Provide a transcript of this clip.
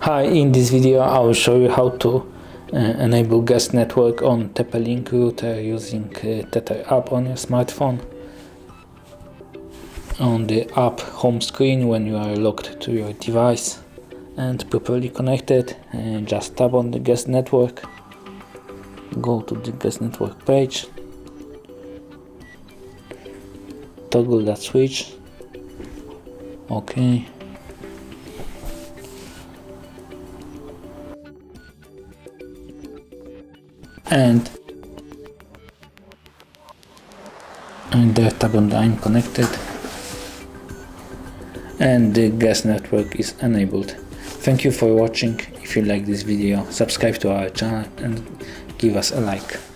Hi, in this video I will show you how to uh, enable guest network on TP-Link router using uh, app on your smartphone. On the app home screen when you are logged to your device and properly connected, uh, just tap on the guest network, go to the guest network page, toggle that switch, okay and and the tab on the I'm connected and the guest network is enabled. Thank you for watching. If you like this video, subscribe to our channel and give us a like.